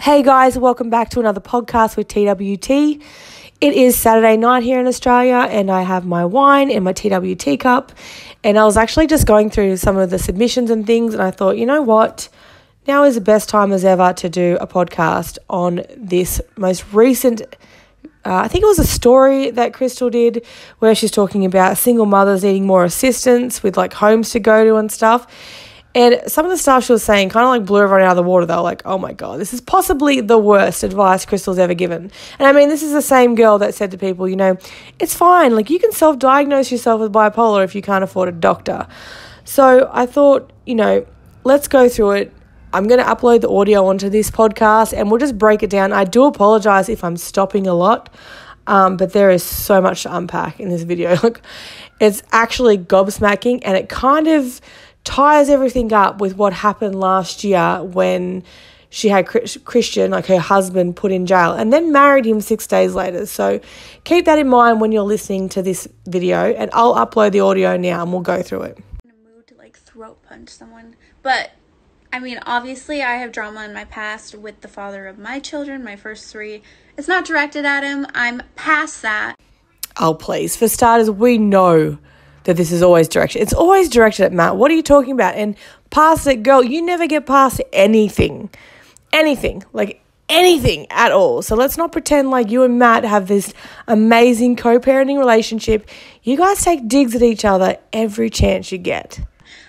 Hey guys, welcome back to another podcast with TWT. It is Saturday night here in Australia, and I have my wine in my TWT cup. And I was actually just going through some of the submissions and things, and I thought, you know what? Now is the best time as ever to do a podcast on this most recent. Uh, I think it was a story that Crystal did where she's talking about single mothers needing more assistance with like homes to go to and stuff. And some of the stuff she was saying kind of like blew everyone out of the water. They were like, oh my God, this is possibly the worst advice Crystal's ever given. And I mean, this is the same girl that said to people, you know, it's fine. Like, you can self diagnose yourself with bipolar if you can't afford a doctor. So I thought, you know, let's go through it. I'm going to upload the audio onto this podcast and we'll just break it down. I do apologize if I'm stopping a lot, um, but there is so much to unpack in this video. Like, it's actually gobsmacking and it kind of ties everything up with what happened last year when she had Christian, like her husband, put in jail and then married him six days later. So keep that in mind when you're listening to this video, and I'll upload the audio now and we'll go through it. In a mood to like throat punch someone, but I mean, obviously, I have drama in my past with the father of my children, my first three. It's not directed at him. I'm past that. Oh, please. For starters, we know that this is always directed. It's always directed at Matt. What are you talking about? And past it, girl, you never get past anything. Anything. Like anything at all. So let's not pretend like you and Matt have this amazing co parenting relationship. You guys take digs at each other every chance you get.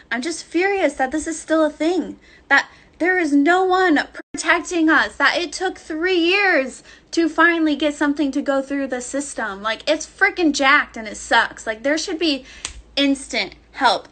I'm just furious that this is still a thing. That there is no one protecting us. That it took three years to finally get something to go through the system. Like, it's freaking jacked and it sucks. Like, there should be instant help.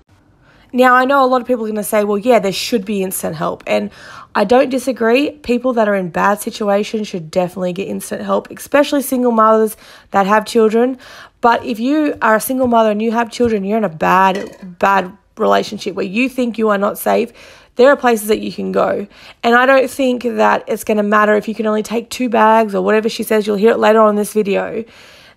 Now, I know a lot of people are going to say, well, yeah, there should be instant help. And I don't disagree. People that are in bad situations should definitely get instant help, especially single mothers that have children. But if you are a single mother and you have children, you're in a bad, bad relationship where you think you are not safe, there are places that you can go. And I don't think that it's going to matter if you can only take two bags or whatever she says. You'll hear it later on in this video.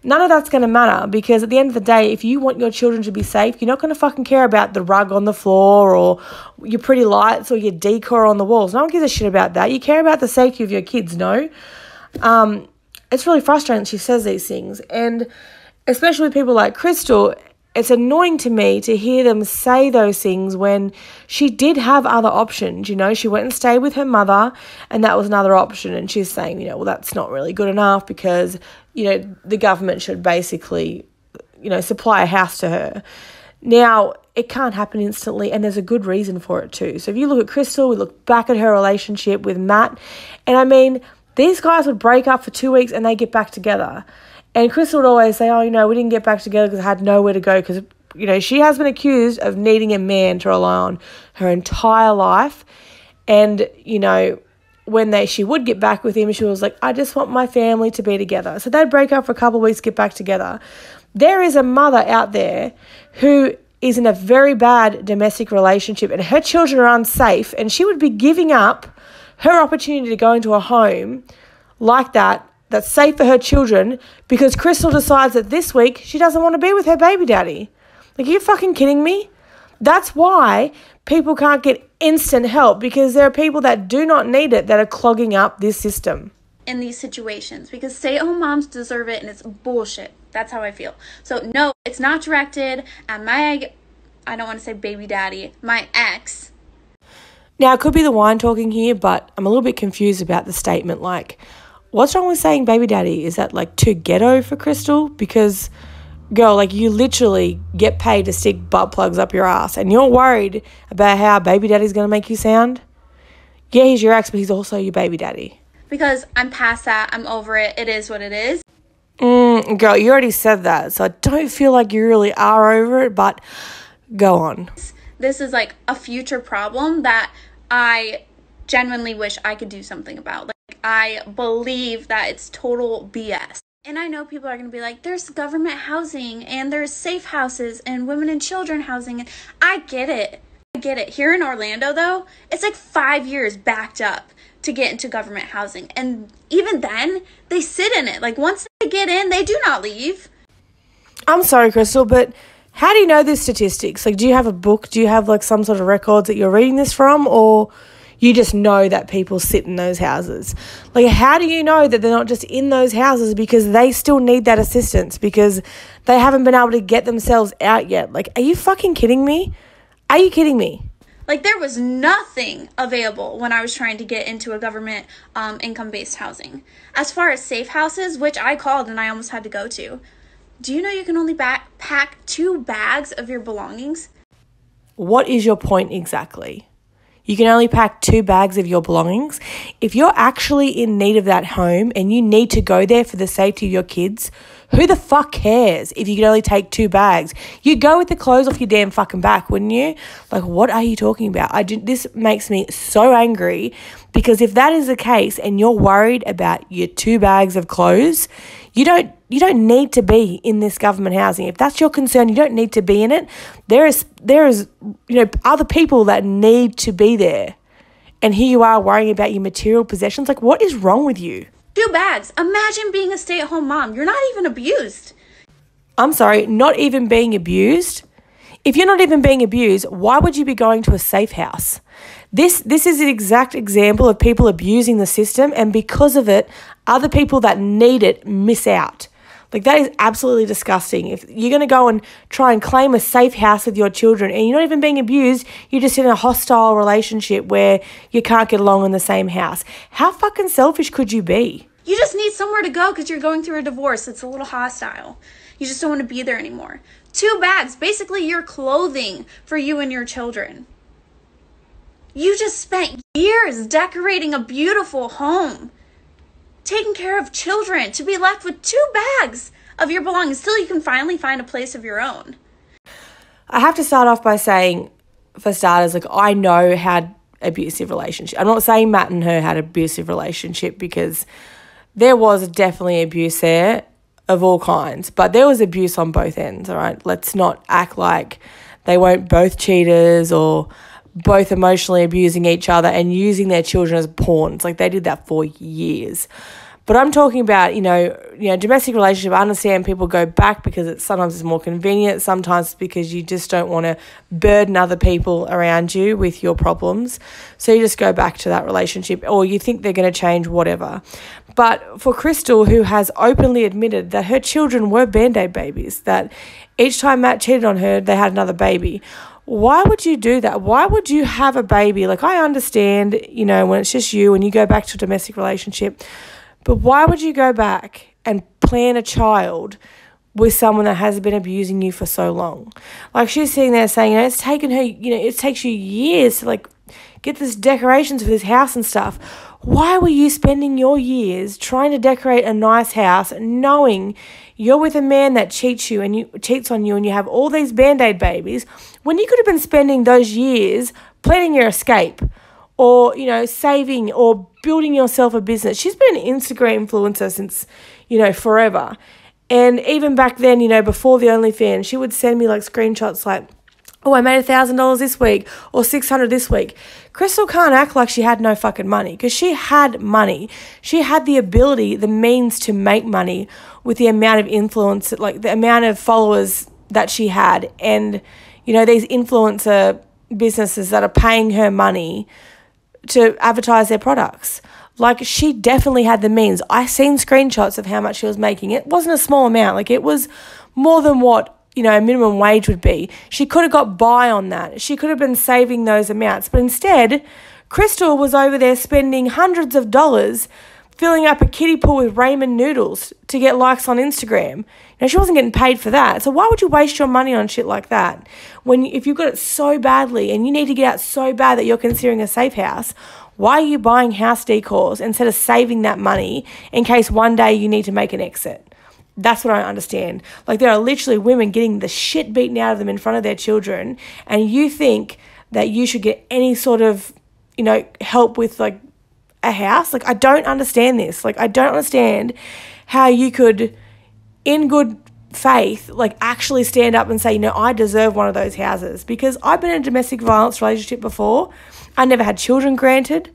None of that's going to matter because at the end of the day, if you want your children to be safe, you're not going to fucking care about the rug on the floor or your pretty lights or your decor on the walls. No one gives a shit about that. You care about the safety of your kids, no? Um, it's really frustrating she says these things. And especially with people like Crystal, it's annoying to me to hear them say those things when she did have other options. You know, she went and stayed with her mother, and that was another option. And she's saying, you know, well, that's not really good enough because, you know, the government should basically, you know, supply a house to her. Now, it can't happen instantly, and there's a good reason for it too. So if you look at Crystal, we look back at her relationship with Matt, and I mean, these guys would break up for two weeks and they get back together. And Chris would always say, oh, you know, we didn't get back together because I had nowhere to go because, you know, she has been accused of needing a man to rely on her entire life. And, you know, when they she would get back with him, she was like, I just want my family to be together. So they'd break up for a couple weeks, get back together. There is a mother out there who is in a very bad domestic relationship and her children are unsafe, and she would be giving up her opportunity to go into a home like that that's safe for her children because Crystal decides that this week she doesn't want to be with her baby daddy. Like, are you fucking kidding me? That's why people can't get instant help because there are people that do not need it that are clogging up this system. In these situations, because stay at home moms deserve it and it's bullshit. That's how I feel. So, no, it's not directed at my, I don't want to say baby daddy, my ex. Now, it could be the wine talking here, but I'm a little bit confused about the statement like, what's wrong with saying baby daddy? Is that like too ghetto for Crystal? Because, girl, like you literally get paid to stick butt plugs up your ass and you're worried about how baby daddy's going to make you sound? Yeah, he's your ex, but he's also your baby daddy. Because I'm past that. I'm over it. It is what it is. Mm, girl, you already said that. So I don't feel like you really are over it, but go on. This is like a future problem that I genuinely wish I could do something about. Like, I believe that it's total BS. And I know people are going to be like, there's government housing and there's safe houses and women and children housing. And I get it. I get it. Here in Orlando, though, it's like five years backed up to get into government housing. And even then, they sit in it. Like once they get in, they do not leave. I'm sorry, Crystal, but how do you know these statistics? Like, do you have a book? Do you have like some sort of records that you're reading this from? Or You just know that people sit in those houses. Like, how do you know that they're not just in those houses because they still need that assistance because they haven't been able to get themselves out yet? Like, are you fucking kidding me? Are you kidding me? Like there was nothing available when I was trying to get into a government um, income based housing. As far as safe houses, which I called and I almost had to go to, do you know you can only back- pack two bags of your belongings? What is your point exactly? You can only pack two bags of your belongings. If you're actually in need of that home and you need to go there for the safety of your kids, who the fuck cares if you can only take two bags? You go with the clothes off your damn fucking back, wouldn't you? Like, what are you talking about? I do, this makes me so angry because if that is the case and you're worried about your two bags of clothes, you don't you don't need to be in this government housing. If that's your concern, you don't need to be in it. There is there is you know other people that need to be there. And here you are worrying about your material possessions. Like what is wrong with you? Two bags. Imagine being a stay at home mom. You're not even abused. I'm sorry, not even being abused. If you're not even being abused, why would you be going to a safe house? This this is an exact example of people abusing the system and because of it, other people that need it miss out. Like that is absolutely disgusting. If you're going to go and try and claim a safe house with your children and you're not even being abused, you're just in a hostile relationship where you can't get along in the same house. How fucking selfish could you be? You just need somewhere to go because you're going through a divorce. It's a little hostile. You just don't want to be there anymore. Two bags, basically your clothing for you and your children. You just spent years decorating a beautiful home taking care of children to be left with two bags of your belongings till you can finally find a place of your own. I have to start off by saying, for starters, like I know how abusive relationship. I'm not saying Matt and her had abusive relationship because there was definitely abuse there of all kinds, but there was abuse on both ends, all right? Let's not act like they weren't both cheaters or both emotionally abusing each other and using their children as pawns. Like they did that for years. But I'm talking about, you know, you know, domestic relationship. I understand people go back because it's sometimes it's more convenient. Sometimes it's because you just don't want to burden other people around you with your problems. So you just go back to that relationship, or you think they're going to change, whatever. But for Crystal, who has openly admitted that her children were band aid babies, that each time Matt cheated on her, they had another baby why would you do that? Why would you have a baby? Like, I understand, you know, when it's just you and you go back to a domestic relationship, but why would you go back and plan a child with someone that has been abusing you for so long? Like, she's sitting there saying, you know, it's taken her, you know, it takes you years to like get this decorations for this house and stuff. Why were you spending your years trying to decorate a nice house knowing you're with a man that cheats you and you cheats on you and you have all these band-aid babies when you could have been spending those years planning your escape or you know saving or building yourself a business she's been an instagram influencer since you know forever and even back then you know before the onlyfans she would send me like screenshots like oh, I made a thousand dollars this week or six hundred this week. Crystal can't act like she had no fucking money because she had money. She had the ability, the means to make money with the amount of influence, like the amount of followers that she had, and you know these influencer businesses that are paying her money to advertise their products. Like she definitely had the means. I seen screenshots of how much she was making. It wasn't a small amount. Like it was more than what you know, a minimum wage would be. She could have got by on that. She could have been saving those amounts. But instead, Crystal was over there spending hundreds of dollars filling up a kiddie pool with ramen noodles to get likes on Instagram. You know, she wasn't getting paid for that. So why would you waste your money on shit like that? When if you've got it so badly and you need to get out so bad that you're considering a safe house, why are you buying house decors instead of saving that money in case one day you need to make an exit? That's what I understand. Like there are literally women getting the shit beaten out of them in front of their children, and you think that you should get any sort of, you know, help with like a house. Like I don't understand this. Like I don't understand how you could, in good faith, like actually stand up and say, you know, I deserve one of those houses because I've been in a domestic violence relationship before. I never had children granted,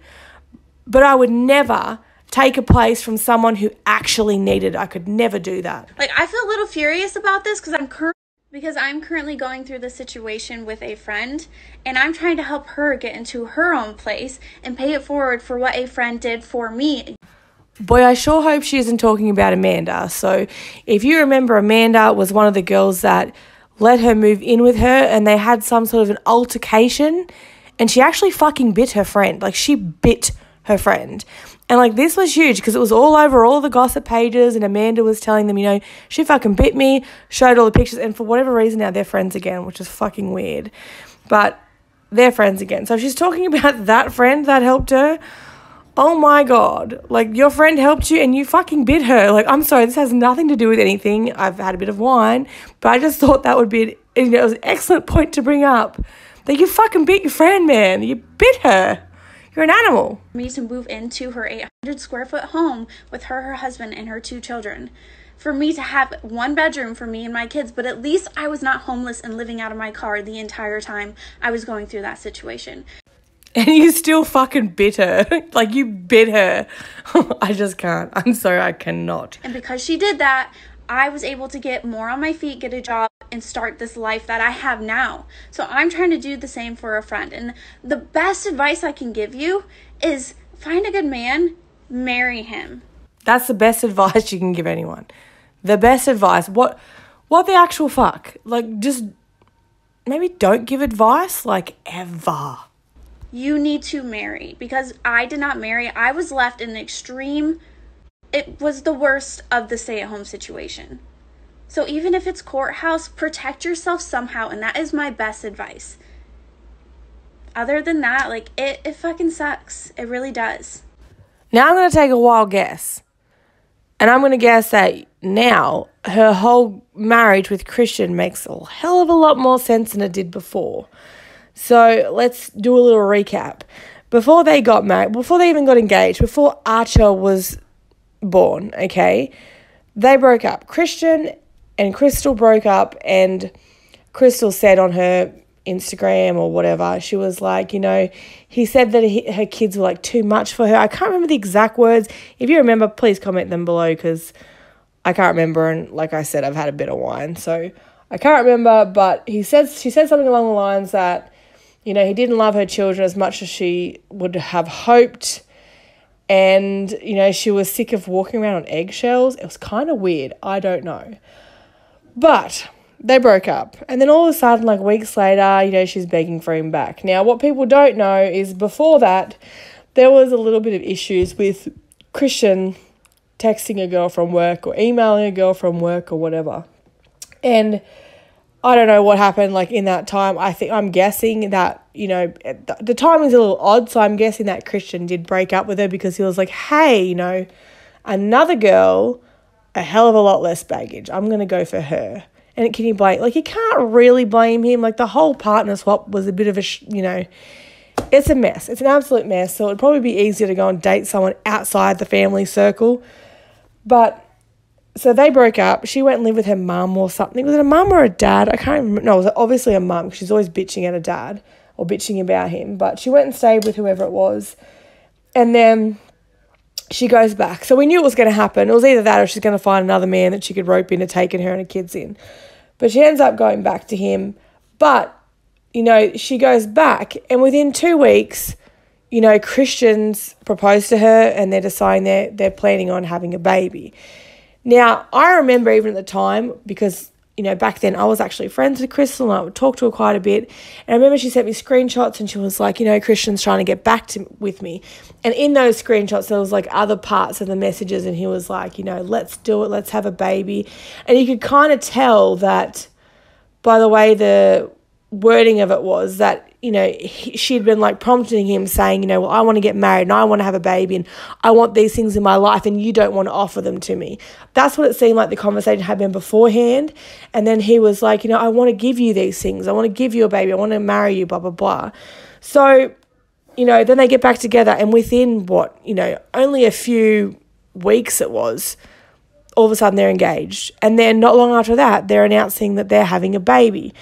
but I would never take a place from someone who actually needed. I could never do that. Like I feel a little furious about this because I'm currently because I'm currently going through the situation with a friend and I'm trying to help her get into her own place and pay it forward for what a friend did for me. Boy, I sure hope she isn't talking about Amanda. So, if you remember, Amanda was one of the girls that let her move in with her and they had some sort of an altercation and she actually fucking bit her friend. Like, she bit her friend. And like this was huge because it was all over all the gossip pages, and Amanda was telling them, you know, she fucking bit me, showed all the pictures, and for whatever reason now they're friends again, which is fucking weird. But they're friends again. So she's talking about that friend that helped her. Oh my god. Like your friend helped you and you fucking bit her. Like I'm sorry, this has nothing to do with anything. I've had a bit of wine, but I just thought that would be you know, it was an excellent point to bring up. That you fucking bit your friend, man. You bit her. You're an animal. Me to move into her 800 square foot home with her, her husband, and her two children. For me to have one bedroom for me and my kids, but at least I was not homeless and living out of my car the entire time I was going through that situation. And you still fucking bit her. like you bit her. I just can't. I'm sorry, I cannot. And because she did that, I was able to get more on my feet, get a job, and start this life that I have now. So I'm trying to do the same for a friend. And the best advice I can give you is find a good man, marry him. That's the best advice you can give anyone. The best advice. What what the actual fuck? Like just maybe don't give advice like ever. You need to marry because I did not marry. I was left in an extreme it was the worst of the stay at home situation. So even if it's courthouse, protect yourself somehow, and that is my best advice. Other than that, like it, it fucking sucks. It really does. Now I'm gonna take a wild guess. And I'm gonna guess that now her whole marriage with Christian makes a hell of a lot more sense than it did before. So let's do a little recap. Before they got married, before they even got engaged, before Archer was born, okay? They broke up. Christian and Crystal broke up, and Crystal said on her Instagram or whatever, she was like, you know, he said that he, her kids were like too much for her. I can't remember the exact words. If you remember, please comment them below because I can't remember. And like I said, I've had a bit of wine, so I can't remember. But he says she said something along the lines that, you know, he didn't love her children as much as she would have hoped and you know she was sick of walking around on eggshells. It was kind of weird. I don't know, but they broke up, and then all of a sudden, like weeks later, you know she's begging for him back. Now, what people don't know is before that, there was a little bit of issues with Christian texting a girl from work or emailing a girl from work or whatever, and I don't know what happened like in that time. I think I'm guessing that, you know, the, the timing's a little odd, so I'm guessing that Christian did break up with her because he was like, "Hey, you know, another girl, a hell of a lot less baggage. I'm to go for her." And can you blame like you can't really blame him. Like the whole partner swap was a bit of a, sh- you know, it's a mess. It's an absolute mess. So it'd probably be easier to go and date someone outside the family circle. But so they broke up. She went and lived with her mum or something. Was it a mum or a dad? I can't remember. No, it was obviously a mum. Because she's always bitching at a dad or bitching about him. But she went and stayed with whoever it was. And then she goes back. So we knew it was going to happen. It was either that or she's going to find another man that she could rope into taking her and her kids in. But she ends up going back to him. But, you know, she goes back. And within two weeks, you know, Christians propose to her and they're deciding they're, they're planning on having a baby. Now, I remember even at the time, because, you know, back then I was actually friends with Crystal and I would talk to her quite a bit. And I remember she sent me screenshots and she was like, you know, Christian's trying to get back to with me. And in those screenshots, there was like other parts of the messages and he was like, you know, let's do it, let's have a baby. And you could kind of tell that by the way the wording of it was that you know he, she'd been like prompting him saying you know well i want to get married and i want to have a baby and i want these things in my life and you don't want to offer them to me. That's what it seemed like the conversation had been beforehand. And then he was like you know i want to give you these things. I want to give you a baby. I want to marry you blah blah blah. So you know then they get back together and within what you know only a few weeks it was all of a sudden they're engaged. And then not long after that they're announcing that they're having a baby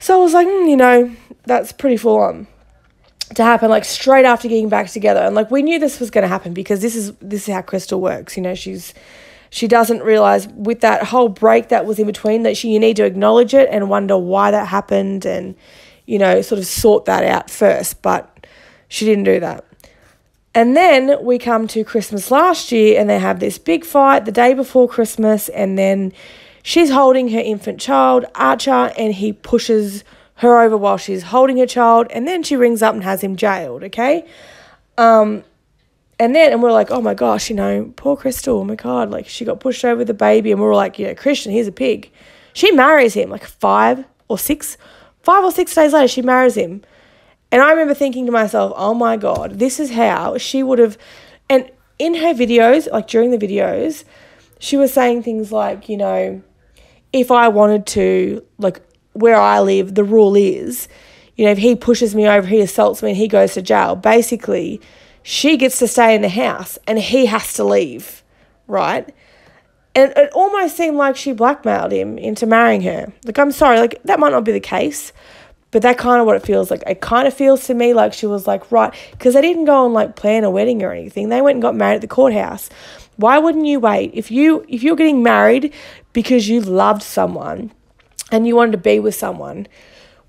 so I was like, mm, you know, that's pretty full on to happen like straight after getting back together. And like we knew this was going to happen because this is this is how Crystal works. You know, she's she doesn't realize with that whole break that was in between that she you need to acknowledge it and wonder why that happened and you know sort of sort that out first but she didn't do that and then we come to christmas last year and they have this big fight the day before christmas and then she's holding her infant child archer and he pushes her over while she's holding her child and then she rings up and has him jailed okay um and then, and we're like, oh my gosh, you know, poor Crystal, oh my God, like she got pushed over the baby. And we are like, yeah, Christian, he's a pig. She marries him like five or six, five or six days later, she marries him. And I remember thinking to myself, oh my God, this is how she would have. And in her videos, like during the videos, she was saying things like, you know, if I wanted to, like where I live, the rule is, you know, if he pushes me over, he assaults me, and he goes to jail. Basically, she gets to stay in the house and he has to leave, right? And it almost seemed like she blackmailed him into marrying her. Like, I'm sorry, like, that might not be the case, but that kind of what it feels like. It kind of feels to me like she was like, right, because they didn't go and like plan a wedding or anything. They went and got married at the courthouse. Why wouldn't you wait? If you if you're getting married because you loved someone and you wanted to be with someone,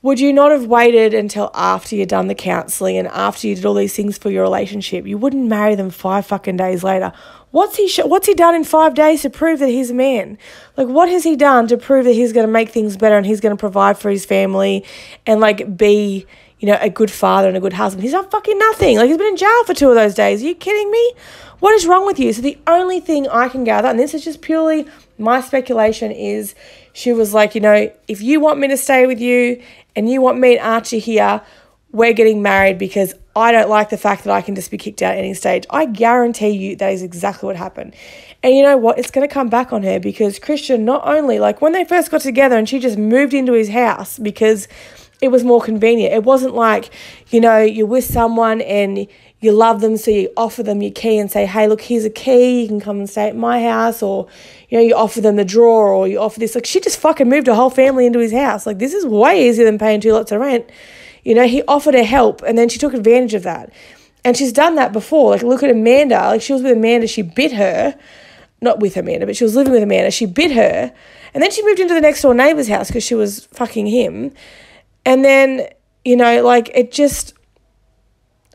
would you not have waited until after you'd done the counselling and after you did all these things for your relationship? You wouldn't marry them five fucking days later. What's he sh- What's he done in five days to prove that he's a man? Like, what has he done to prove that he's going to make things better and he's going to provide for his family and like be, you know, a good father and a good husband? He's done fucking nothing. Like, he's been in jail for two of those days. Are you kidding me? What is wrong with you? So the only thing I can gather, and this is just purely my speculation, is she was like, you know, if you want me to stay with you and you want me and Archie here, we're getting married because I don't like the fact that I can just be kicked out at any stage. I guarantee you that is exactly what happened. And you know what? It's going to come back on her because Christian, not only, like when they first got together and she just moved into his house because it was more convenient. It wasn't like, you know, you're with someone and you love them, so you offer them your key and say, hey, look, here's a key, you can come and stay at my house, or, you know, you offer them the drawer, or you offer this. Like, she just fucking moved her whole family into his house. Like, this is way easier than paying two lots of rent. You know, he offered her help, and then she took advantage of that. And she's done that before. Like, look at Amanda. Like, she was with Amanda, she bit her. Not with Amanda, but she was living with Amanda. She bit her. And then she moved into the next door neighbor's house because she was fucking him. And then, you know, like, it just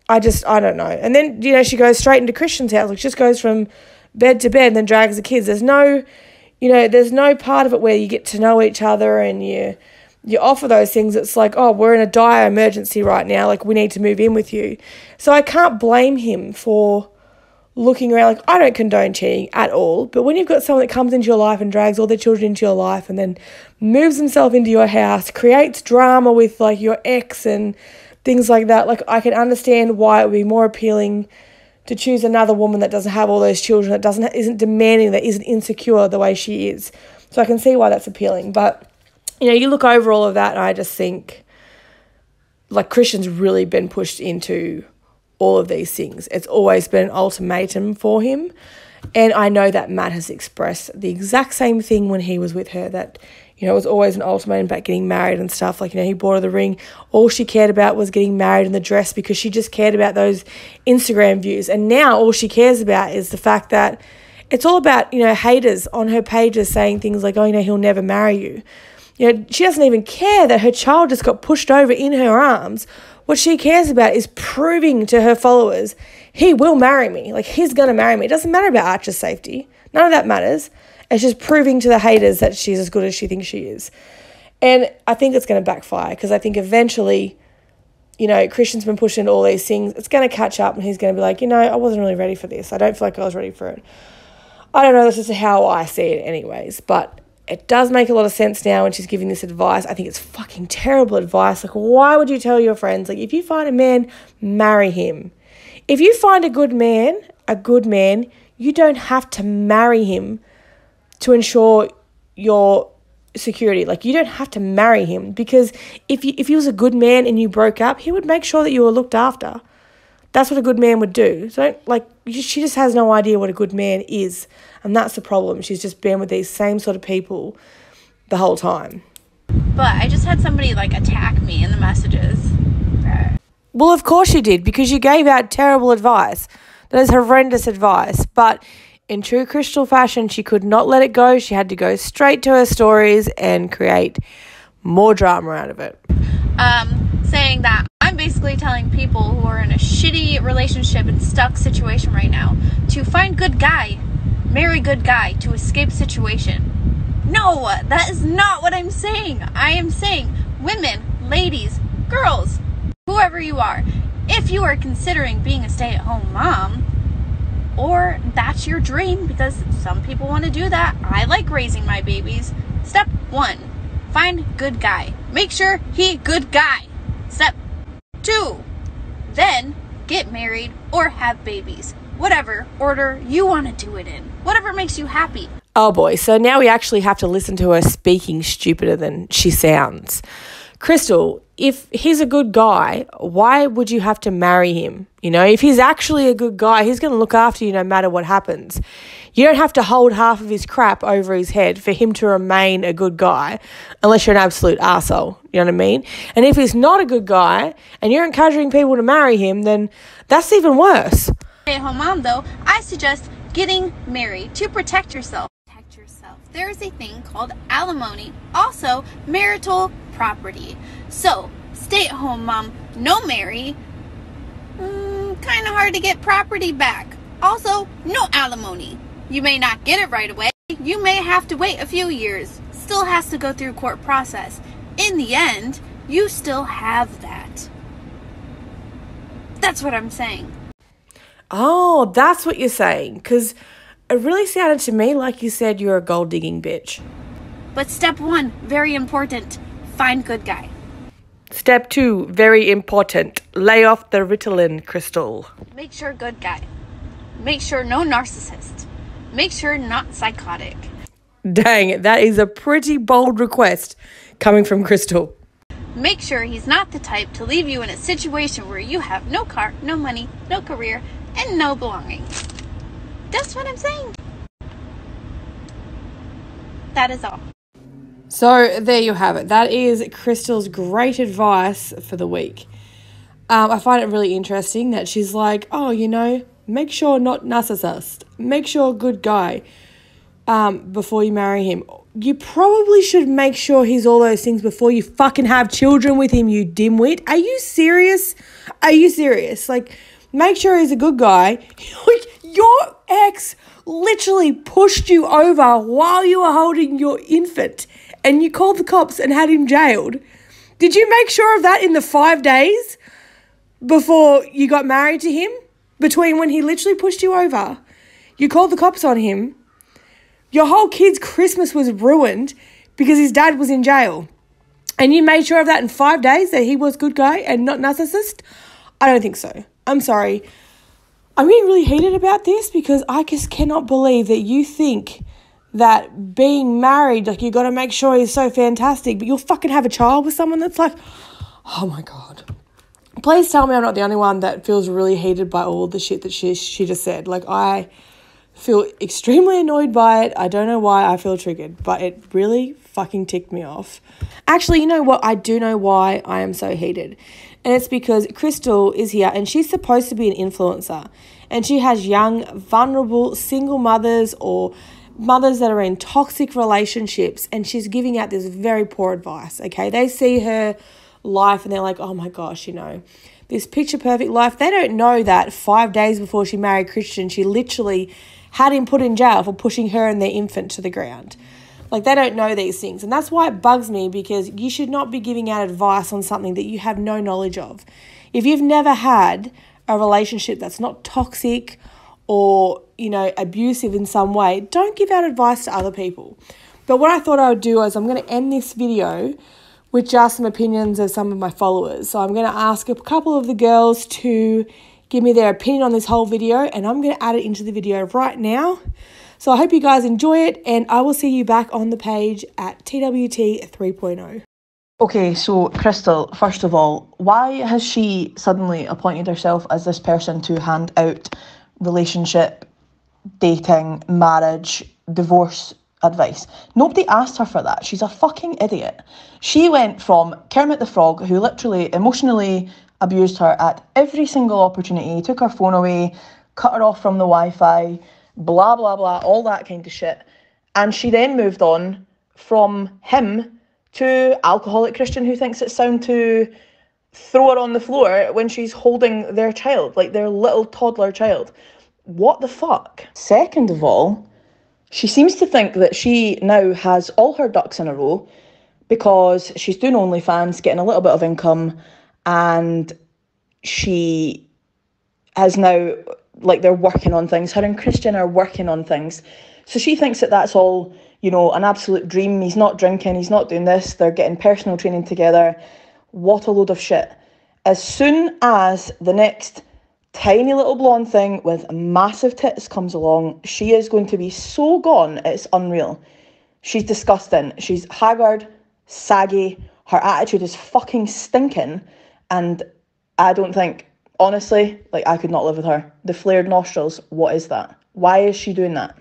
I just, I don't know. And then, you know, she goes straight into Christian's house. Like, just goes from bed to bed and then drags the kids. There's no, you know, there's no part of it where you get to know each other and you, you offer those things. It's like, oh, we're in a dire emergency right now. Like, we need to move in with you. So I can't blame him for looking around. Like, I don't condone cheating at all. But when you've got someone that comes into your life and drags all their children into your life and then moves himself into your house, creates drama with like your ex and, things like that. Like I can understand why it would be more appealing to choose another woman that doesn't have all those children, that doesn't isn't demanding, that isn't insecure the way she is. So I can see why that's appealing. But you know, you look over all of that, and I just think like Christian's really been pushed into all of these things. It's always been an ultimatum for him. And I know that Matt has expressed the exact same thing when he was with her that you know, it was always an ultimatum about getting married and stuff. Like, you know, he bought her the ring. All she cared about was getting married and the dress because she just cared about those Instagram views. And now all she cares about is the fact that it's all about, you know, haters on her pages saying things like, oh, you know, he'll never marry you. You know, she doesn't even care that her child just got pushed over in her arms. What she cares about is proving to her followers, he will marry me. Like, he's going to marry me. It doesn't matter about Archer's safety. None of that matters. It's just proving to the haters that she's as good as she thinks she is. And I think it's going to backfire because I think eventually, you know, Christian's been pushing all these things. It's going to catch up and he's going to be like, you know, I wasn't really ready for this. I don't feel like I was ready for it. I don't know. This is how I see it, anyways. But it does make a lot of sense now when she's giving this advice. I think it's fucking terrible advice. Like, why would you tell your friends, like, if you find a man, marry him? If you find a good man, a good man, you don't have to marry him to ensure your security. Like you don't have to marry him because if you, if he was a good man and you broke up, he would make sure that you were looked after. That's what a good man would do. So like she just has no idea what a good man is, and that's the problem. She's just been with these same sort of people the whole time. But I just had somebody like attack me in the messages. Well, of course you did because you gave out terrible advice. That is horrendous advice, but in true Crystal fashion, she could not let it go. She had to go straight to her stories and create more drama out of it. Um, saying that I'm basically telling people who are in a shitty relationship and stuck situation right now to find good guy, marry good guy to escape situation. No, that is not what I'm saying. I am saying women, ladies, girls, whoever you are, if you are considering being a stay-at-home mom, or that's your dream because some people want to do that. I like raising my babies. Step 1. Find good guy. Make sure he good guy. Step 2. Then get married or have babies. Whatever order you want to do it in. Whatever makes you happy. Oh boy, so now we actually have to listen to her speaking stupider than she sounds. Crystal, if he's a good guy, why would you have to marry him? You know, if he's actually a good guy, he's going to look after you no matter what happens. You don't have to hold half of his crap over his head for him to remain a good guy, unless you're an absolute asshole. You know what I mean? And if he's not a good guy and you're encouraging people to marry him, then that's even worse. Stay at home mom, though, I suggest getting married to protect yourself. Protect yourself. There is a thing called alimony, also marital property. So, stay at home mom, no marry. Mm, kind of hard to get property back. Also, no alimony. You may not get it right away. You may have to wait a few years. Still has to go through court process. In the end, you still have that. That's what I'm saying. Oh, that's what you're saying. Because it really sounded to me like you said you're a gold digging bitch. But step one, very important find good guy. Step two, very important. Lay off the Ritalin crystal. Make sure good guy. Make sure no narcissist. Make sure not psychotic. Dang, that is a pretty bold request coming from Crystal. Make sure he's not the type to leave you in a situation where you have no car, no money, no career, and no belongings. That's what I'm saying. That is all. So there you have it. That is Crystal's great advice for the week. Um, I find it really interesting that she's like, oh, you know, make sure not narcissist, make sure a good guy um, before you marry him. You probably should make sure he's all those things before you fucking have children with him, you dimwit. Are you serious? Are you serious? Like, make sure he's a good guy. Like your ex literally pushed you over while you were holding your infant and you called the cops and had him jailed. Did you make sure of that in the five days before you got married to him? Between when he literally pushed you over, you called the cops on him. Your whole kid's Christmas was ruined because his dad was in jail. And you made sure of that in five days that he was good guy and not narcissist? I don't think so. I'm sorry. I'm getting really heated about this because I just cannot believe that you think that being married, like you got to make sure he's so fantastic, but you'll fucking have a child with someone that's like, oh my god. Please tell me I'm not the only one that feels really heated by all the shit that she she just said. Like I feel extremely annoyed by it. I don't know why I feel triggered, but it really fucking ticked me off. Actually, you know what? I do know why I am so heated. And it's because Crystal is here and she's supposed to be an influencer. And she has young, vulnerable, single mothers or mothers that are in toxic relationships and she's giving out this very poor advice, okay? They see her life and they're like, oh my gosh, you know, this picture perfect life. They don't know that five days before she married Christian, she literally had him put in jail for pushing her and their infant to the ground. Like, they don't know these things. And that's why it bugs me because you should not be giving out advice on something that you have no knowledge of. If you've never had a relationship that's not toxic or, you know, abusive in some way, don't give out advice to other people. But what I thought I would do is I'm going to end this video with just some opinions of some of my followers. So I'm going to ask a couple of the girls to give me their opinion on this whole video and I'm going to add it into the video right now. So I hope you guys enjoy it and I will see you back on the page at TWT 3.0. Okay, so Crystal, first of all, why has she suddenly appointed herself as this person to hand out relationship, dating, marriage, divorce advice. Nobody asked her for that. She's a fucking idiot. She went from Kermit the Frog, who literally emotionally abused her at every single opportunity, took her phone away, cut her off from the Wi Fi, blah, blah, blah, all that kind of shit. And she then moved on from him to alcoholic Christian who thinks it's sound to throw her on the floor when she's holding their child, like their little toddler child. What the fuck? Second of all, she seems to think that she now has all her ducks in a row because she's doing OnlyFans, getting a little bit of income, and she has now, like, they're working on things. Her and Christian are working on things. So she thinks that that's all, you know, an absolute dream. He's not drinking, he's not doing this, they're getting personal training together. What a load of shit. As soon as the next tiny little blonde thing with massive tits comes along, she is going to be so gone, it's unreal. She's disgusting. She's haggard, saggy, her attitude is fucking stinking, and I don't think, honestly, like I could not live with her. The flared nostrils, what is that? Why is she doing that?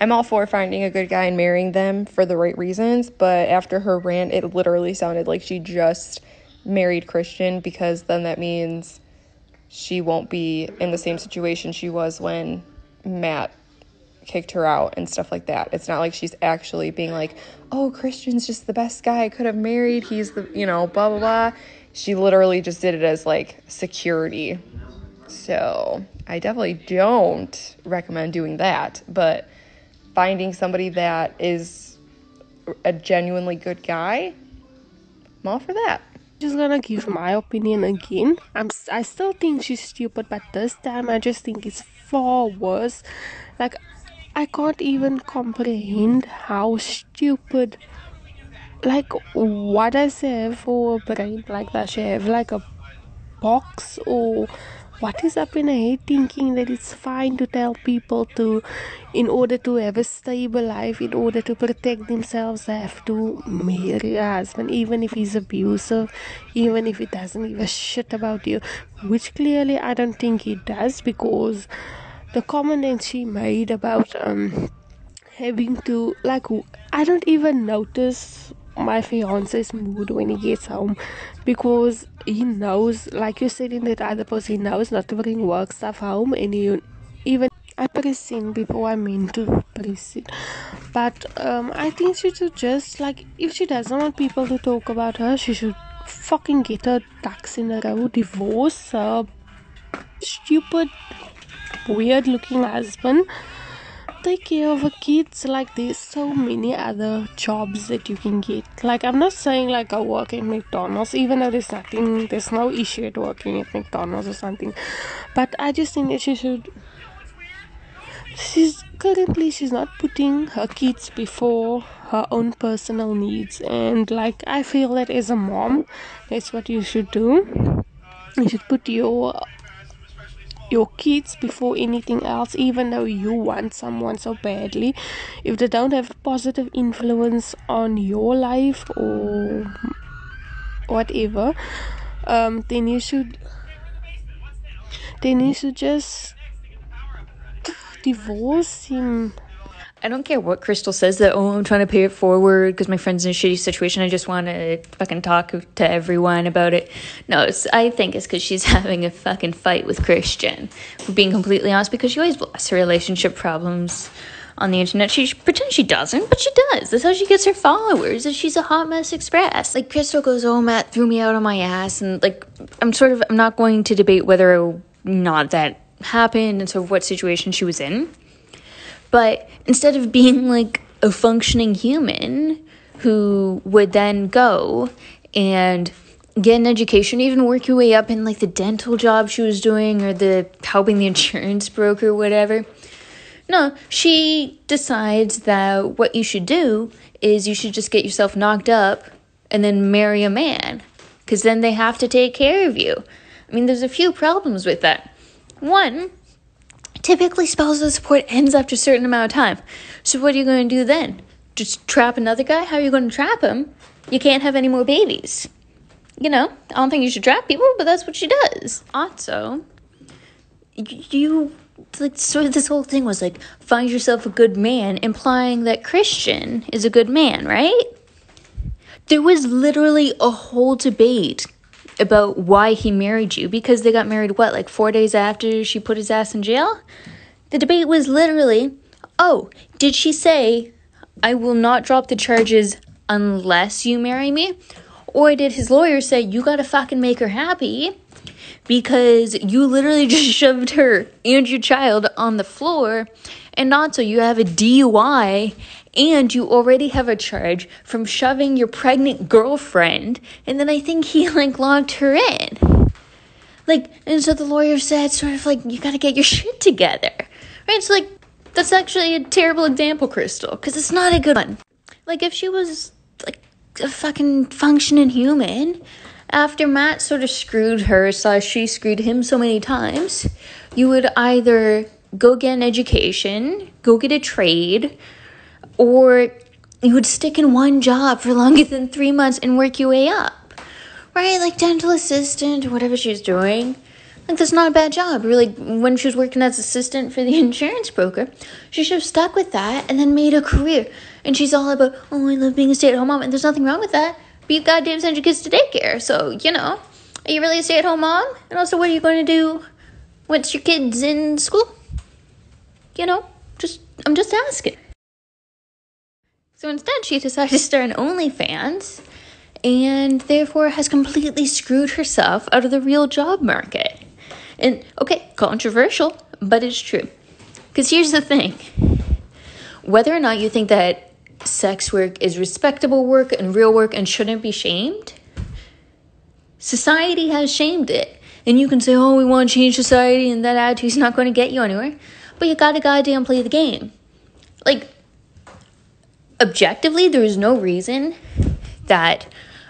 I'm all for finding a good guy and marrying them for the right reasons, but after her rant, it literally sounded like she just married Christian because then that means she won't be in the same situation she was when Matt kicked her out and stuff like that. It's not like she's actually being like, oh, Christian's just the best guy I could have married. He's the, you know, blah, blah, blah. She literally just did it as like security. So I definitely don't recommend doing that. But finding somebody that is a genuinely good guy, I'm all for that just gonna give my opinion again. I'm I still think she's stupid, but this time I just think it's far worse. Like I can't even comprehend how stupid. Like what does she have for a brain like that? She have like a box or what is up in her head thinking that it's fine to tell people to in order to have a stable life in order to protect themselves they have to marry a husband even if he's abusive even if he doesn't give a shit about you. Which clearly i don't think he does because the comment that she made about um having to like i don't even notice my fiance's mood when he gets home because he knows like you said in that other post he knows not to bring work stuff home and you even I press in before I mean to press it. But um, I think she should just like if she doesn't want people to talk about her, she should fucking get her ducks in a row, divorce her stupid, weird looking husband take care of a kids like there's so many other jobs that you can get. Like i'm not saying like i work at mcdonald's even though there's nothing there's no issue at working at mcdonald's or something. But i just think that she should she's currently she's not putting her kids before her own personal needs. And like i feel that as a mom that's what you should do. You should put your your kids before anything else even though you want someone so badly. If they don't have a positive influence on your life or whatever um, then you should then you should just divorce him I don't care what Crystal says that, oh, I'm trying to pay it forward because my friend's in a shitty situation. I just want to fucking talk to everyone about it. No, I think it's because she's having a fucking fight with Christian. For being completely honest, because she always blasts her relationship problems on the internet. She pretends she doesn't, but she does. That's how she gets her followers. Is she's a hot mess express. Like Crystal goes, "Oh, Matt threw me out on my ass," and like I'm sort of I'm not going to debate whether or not that happened and sort of what situation she was in. But instead of being like a functioning human who would then go and get an education, even work your way up in like the dental job she was doing or the helping the insurance broker, whatever. No, she decides that what you should do is you should just get yourself knocked up and then marry a man because then they have to take care of you. I mean, there's a few problems with that. One, typically spousal support ends after a certain amount of time. So what are you going to do then? Just trap another guy? How are you going to trap him? You can't have any more babies. You know, I don't think you should trap people, but that's what she does. Also, you like sort of this whole thing was like find yourself a good man, implying that Christian is a good man, right? There was literally a whole debate about why he married you because they got married what like 4 days after she put his ass in jail The debate was literally oh, did she say, I will not drop the charges unless you marry me? Or did his lawyer say, you gotta fucking make her happy because you literally just shoved her and your child on the floor? And not so you have a DUI and you already have a charge from shoving your pregnant girlfriend. And then I think he like locked her in. Like, and so the lawyer said, sort of like, you gotta get your shit together. Right? So, like, that's actually a terrible example, Crystal, because it's not a good one. Like, if she was like a fucking functioning human, after Matt sort of screwed her, slash, she screwed him so many times, you would either go get an education, go get a trade, or you would stick in one job for longer than three months and work your way up. Right? Like dental assistant whatever she's doing. Like that's not a bad job. Really, when she was working as assistant for the insurance broker, she should have stuck with that and then made a career. And she's all about, oh, I love being a stay-at-home mom, and there's nothing wrong with that. But you goddamn send your kids to daycare, so you know, are you really a stay-at-home mom? And also, what are you going to do once your kids in school? You know, just I'm just asking. So instead, she decided to start an OnlyFans and therefore has completely screwed herself out of the real job market. And okay, controversial, but it's true. Because here's the thing whether or not you think that sex work is respectable work and real work and shouldn't be shamed, society has shamed it. And you can say, oh, we want to change society and that attitude's not going to get you anywhere. But you gotta goddamn play the game. Like, objectively, there is no reason that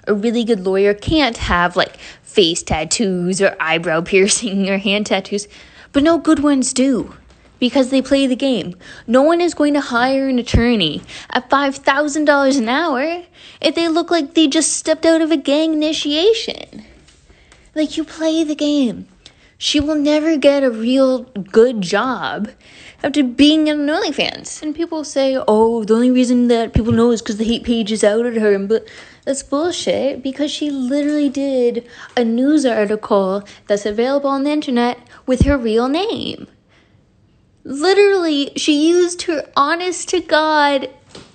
a really good lawyer can't have like face tattoos or eyebrow piercing or hand tattoos, but no good ones do because they play the game. No one is going to hire an attorney at $5,000 an hour if they look like they just stepped out of a gang initiation. Like, you play the game. She will never get a real good job after being in an OnlyFans. And people say, oh, the only reason that people know is because the hate page is out at her. But that's bullshit because she literally did a news article that's available on the internet with her real name. Literally, she used her honest to God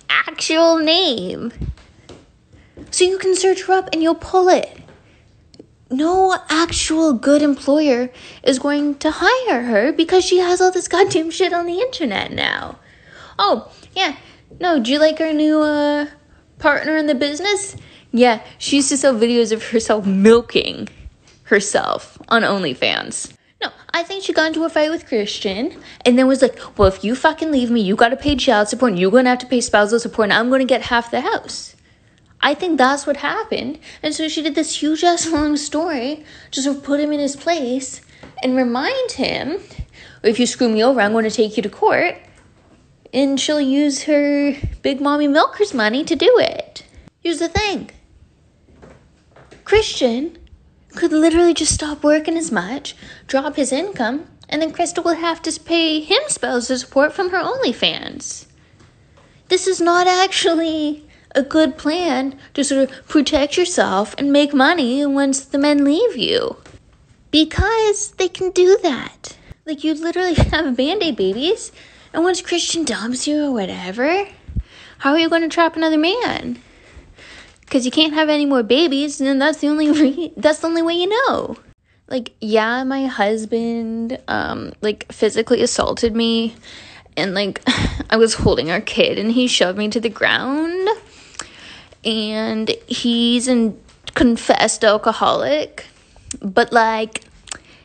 actual name. So you can search her up and you'll pull it no actual good employer is going to hire her because she has all this goddamn shit on the internet now. Oh, yeah. No, do you like our new uh, partner in the business? Yeah, she used to sell videos of herself milking herself on OnlyFans. No, I think she got into a fight with Christian and then was like, well, if you fucking leave me, you gotta pay child support and you're gonna have to pay spousal support and I'm gonna get half the house. I think that's what happened. And so she did this huge ass long story to sort of put him in his place and remind him if you screw me over, I'm going to take you to court. And she'll use her big mommy milker's money to do it. Here's the thing Christian could literally just stop working as much, drop his income, and then Crystal would have to pay him spousal support from her OnlyFans. This is not actually a good plan to sort of protect yourself and make money once the men leave you. Because they can do that. Like, you literally have band aid babies, and once Christian dumps you or whatever, how are you going to trap another man? Because you can't have any more babies, and that's the only re- that's the only way you know. Like, yeah, my husband, um, like physically assaulted me, and like I was holding our kid, and he shoved me to the ground and he's a confessed alcoholic, but like,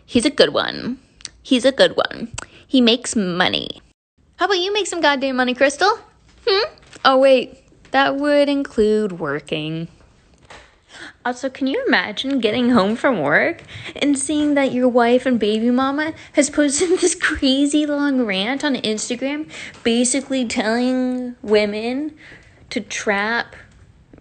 he's a good one. He's a good one. He makes money. How about you make some goddamn money, Crystal? Hmm? Oh, wait, that would include working. Also, can you imagine getting home from work and seeing that your wife and baby mama has posted this crazy long rant on Instagram basically telling women to trap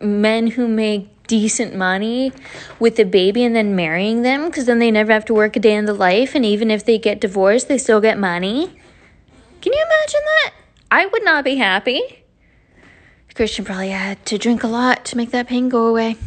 men who make decent money with a baby and then marrying them because then they never have to work a day in the life and even if they get divorced they still get money. Can you imagine that? I would not be happy. Christian probably had to drink a lot to make that pain go away